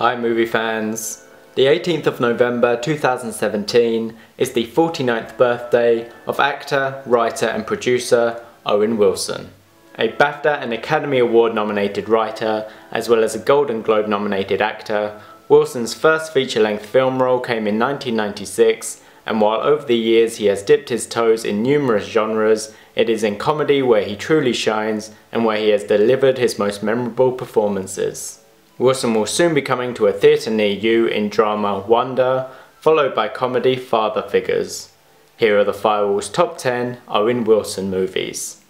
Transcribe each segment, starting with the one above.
Hi movie fans. The 18th of November 2017 is the 49th birthday of actor, writer and producer Owen Wilson. A BAFTA and Academy Award nominated writer, as well as a Golden Globe nominated actor, Wilson's first feature-length film role came in 1996 and while over the years he has dipped his toes in numerous genres, it is in comedy where he truly shines and where he has delivered his most memorable performances. Wilson will soon be coming to a theatre near you in drama Wonder, followed by comedy Father Figures. Here are the Firewall's top 10 Owen Wilson movies.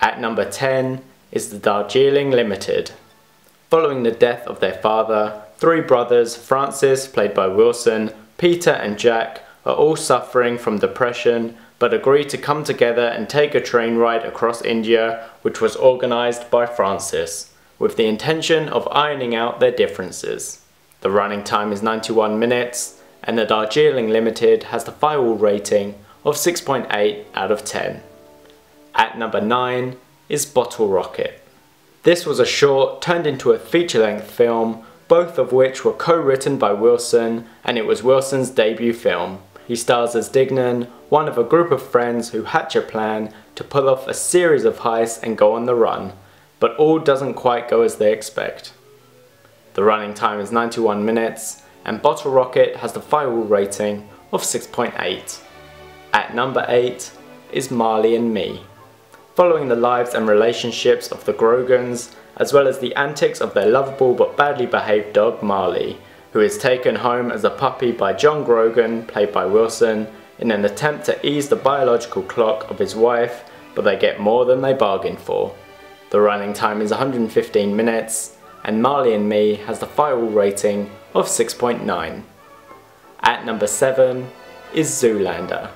At number 10 is The Darjeeling Limited. Following the death of their father, three brothers, Francis, played by Wilson, Peter and Jack, are all suffering from depression but agree to come together and take a train ride across India which was organised by Francis, with the intention of ironing out their differences. The running time is 91 minutes and the Darjeeling Limited has the Firewall rating of 6.8 out of 10. At number 9 is Bottle Rocket. This was a short turned into a feature-length film, both of which were co-written by Wilson and it was Wilson's debut film. He stars as Dignan, one of a group of friends who hatch a plan to pull off a series of heists and go on the run, but all doesn't quite go as they expect. The running time is 91 minutes, and Bottle Rocket has the Firewall rating of 6.8. At number 8 is Marley and Me. Following the lives and relationships of the Grogans, as well as the antics of their lovable but badly behaved dog Marley, who is taken home as a puppy by John Grogan, played by Wilson, in an attempt to ease the biological clock of his wife, but they get more than they bargained for. The running time is 115 minutes, and Marley and Me has the Firewall rating of 6.9. At number 7 is Zoolander.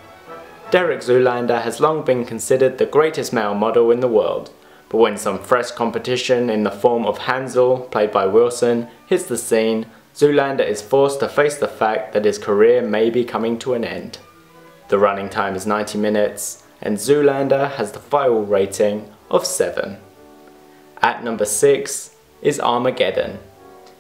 Derek Zoolander has long been considered the greatest male model in the world, but when some fresh competition in the form of Hansel, played by Wilson, hits the scene, Zoolander is forced to face the fact that his career may be coming to an end. The running time is 90 minutes, and Zoolander has the Firewall rating of 7. At number 6 is Armageddon.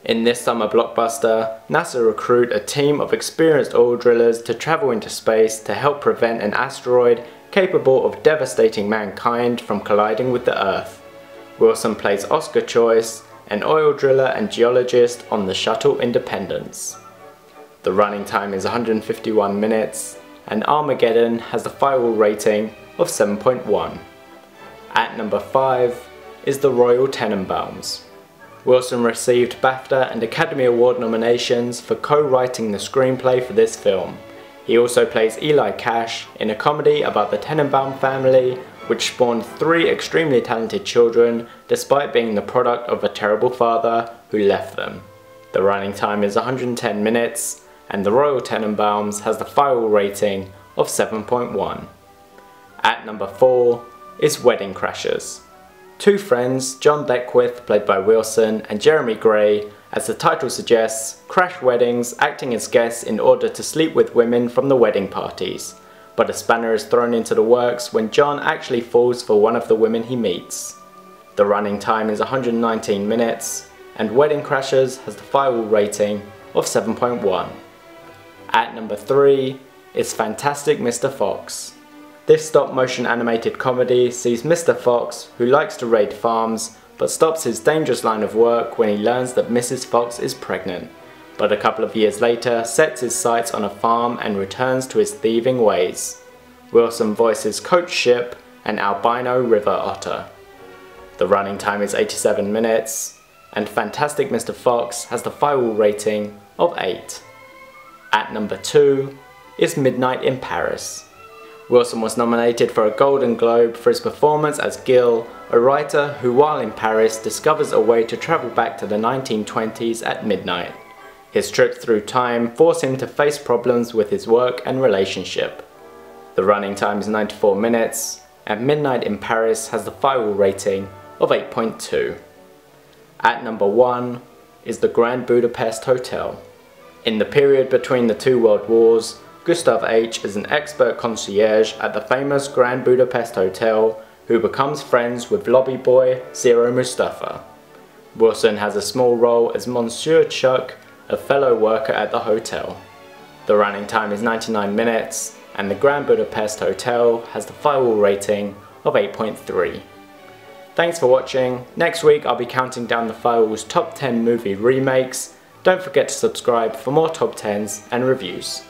In this summer blockbuster, NASA recruit a team of experienced oil drillers to travel into space to help prevent an asteroid capable of devastating mankind from colliding with the Earth. Wilson plays Oscar Choice, an oil driller and geologist on the shuttle Independence. The running time is 151 minutes, and Armageddon has a Firewall rating of 7.1. At number 5 is The Royal Tenenbaums. Wilson received BAFTA and Academy Award nominations for co-writing the screenplay for this film. He also plays Eli Cash in a comedy about the Tenenbaum family which spawned three extremely talented children despite being the product of a terrible father who left them. The running time is 110 minutes and the Royal Tenenbaums has the Firewall rating of 7.1. At number 4 is Wedding Crashers. Two friends, John Beckwith played by Wilson and Jeremy Grey, as the title suggests, crash weddings acting as guests in order to sleep with women from the wedding parties but a spanner is thrown into the works when John actually falls for one of the women he meets. The running time is 119 minutes, and Wedding Crashers has the Firewall rating of 7.1. At number 3 is Fantastic Mr. Fox. This stop motion animated comedy sees Mr. Fox, who likes to raid farms, but stops his dangerous line of work when he learns that Mrs. Fox is pregnant but a couple of years later sets his sights on a farm and returns to his thieving ways. Wilson voices Coach Skip and albino river otter. The running time is 87 minutes, and Fantastic Mr. Fox has the Firewall rating of 8. At number 2 is Midnight in Paris. Wilson was nominated for a Golden Globe for his performance as Gil, a writer who while in Paris discovers a way to travel back to the 1920s at midnight. His trip through time force him to face problems with his work and relationship. The running time is 94 minutes, and Midnight in Paris has the Firewall rating of 8.2. At number 1 is the Grand Budapest Hotel. In the period between the two world wars, Gustave H. is an expert concierge at the famous Grand Budapest Hotel who becomes friends with lobby boy Zero Mustafa. Wilson has a small role as Monsieur Chuck a fellow worker at the hotel. The running time is 99 minutes and the Grand Budapest Hotel has the firewall rating of 8.3. Thanks for watching. Next week I'll be counting down the Firewall's top 10 movie remakes. Don't forget to subscribe for more top 10s and reviews.